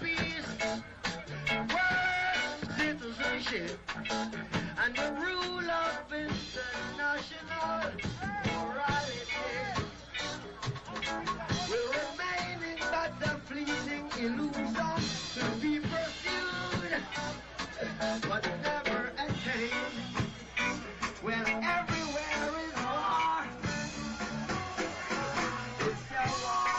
peace, world citizenship, and the rule of international morality will remain in but a fleeting illusion to be pursued, but never attained. When everywhere is war, it's a war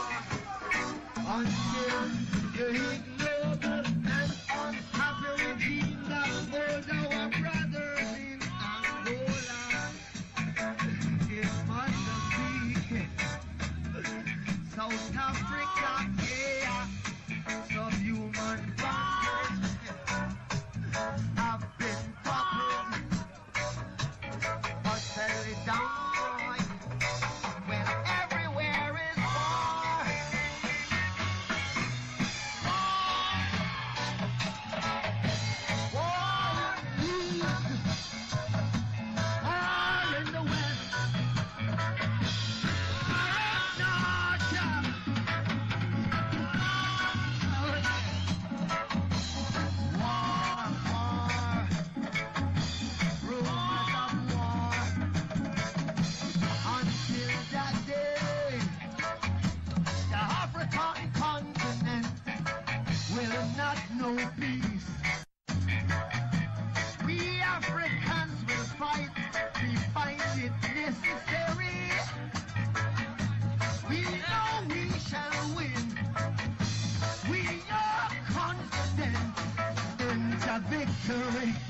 Hillary.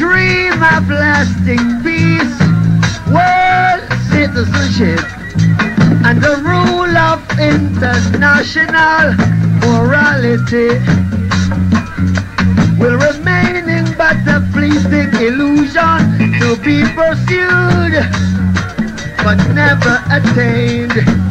dream of lasting peace. Whoa citizenship and the rule of international morality will remain in but a fleeting illusion to be pursued but never attained.